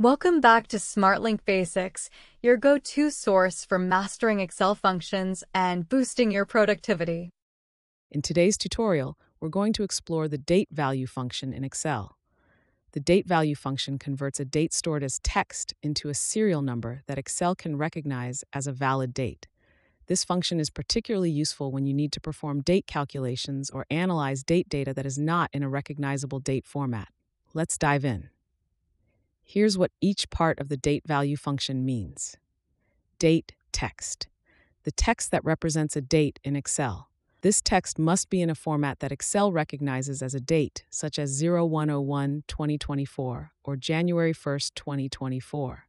Welcome back to SmartLink Basics, your go-to source for mastering Excel functions and boosting your productivity. In today's tutorial, we're going to explore the date value function in Excel. The date value function converts a date stored as text into a serial number that Excel can recognize as a valid date. This function is particularly useful when you need to perform date calculations or analyze date data that is not in a recognizable date format. Let's dive in. Here's what each part of the date value function means. Date text. The text that represents a date in Excel. This text must be in a format that Excel recognizes as a date, such as 0101 2024 or January 1st, 2024.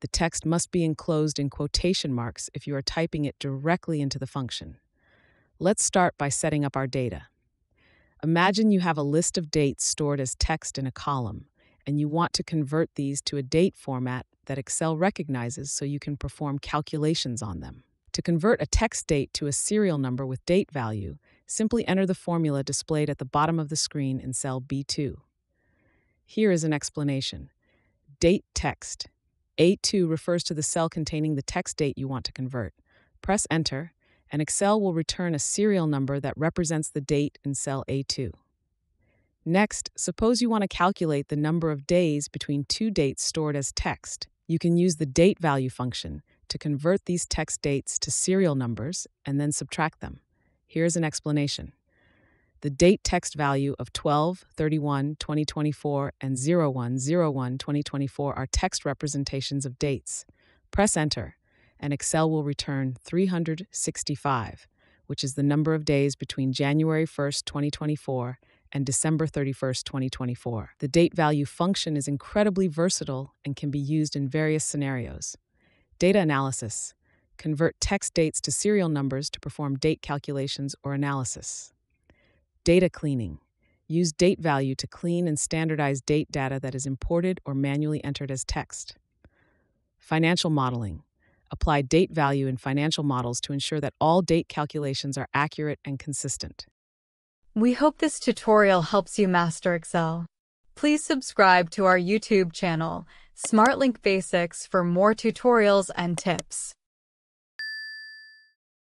The text must be enclosed in quotation marks if you are typing it directly into the function. Let's start by setting up our data. Imagine you have a list of dates stored as text in a column and you want to convert these to a date format that Excel recognizes so you can perform calculations on them. To convert a text date to a serial number with date value, simply enter the formula displayed at the bottom of the screen in cell B2. Here is an explanation. Date text. A2 refers to the cell containing the text date you want to convert. Press Enter, and Excel will return a serial number that represents the date in cell A2. Next, suppose you want to calculate the number of days between two dates stored as text. You can use the date value function to convert these text dates to serial numbers and then subtract them. Here's an explanation. The date text value of 12 31 2024 and 01 01 2024 are text representations of dates. Press Enter, and Excel will return 365, which is the number of days between January 1, 2024 and December 31st, 2024. The date value function is incredibly versatile and can be used in various scenarios. Data analysis convert text dates to serial numbers to perform date calculations or analysis. Data cleaning use date value to clean and standardize date data that is imported or manually entered as text. Financial modeling apply date value in financial models to ensure that all date calculations are accurate and consistent. We hope this tutorial helps you master Excel. Please subscribe to our YouTube channel, SmartLink Basics, for more tutorials and tips.